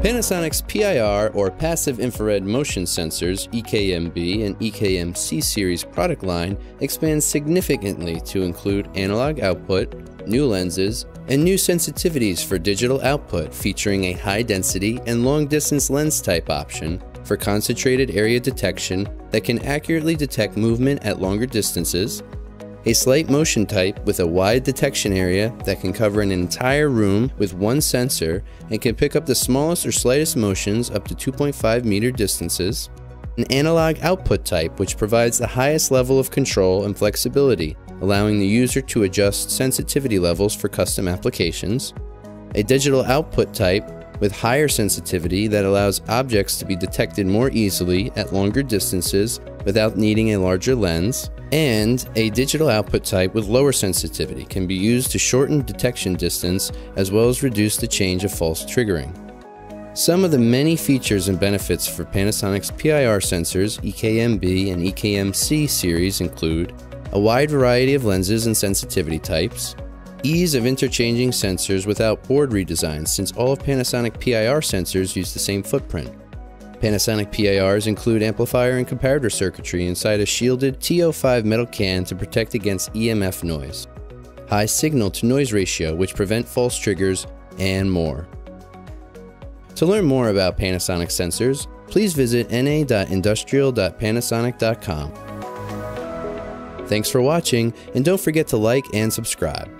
Panasonic's PIR or Passive Infrared Motion Sensors EKMB and EKMC series product line expands significantly to include analog output, new lenses, and new sensitivities for digital output featuring a high density and long distance lens type option for concentrated area detection that can accurately detect movement at longer distances a slight motion type with a wide detection area that can cover an entire room with one sensor and can pick up the smallest or slightest motions up to 2.5 meter distances, an analog output type which provides the highest level of control and flexibility, allowing the user to adjust sensitivity levels for custom applications, a digital output type with higher sensitivity that allows objects to be detected more easily at longer distances without needing a larger lens, and a digital output type with lower sensitivity can be used to shorten detection distance as well as reduce the change of false triggering. Some of the many features and benefits for Panasonic's PIR sensors EKMB and EKMC series include a wide variety of lenses and sensitivity types, ease of interchanging sensors without board redesigns since all of Panasonic PIR sensors use the same footprint, Panasonic PIRs include amplifier and comparator circuitry inside a shielded TO5 metal can to protect against EMF noise, high signal to noise ratio which prevent false triggers, and more. To learn more about Panasonic sensors, please visit na.industrial.panasonic.com. Thanks for watching, and don't forget to like and subscribe.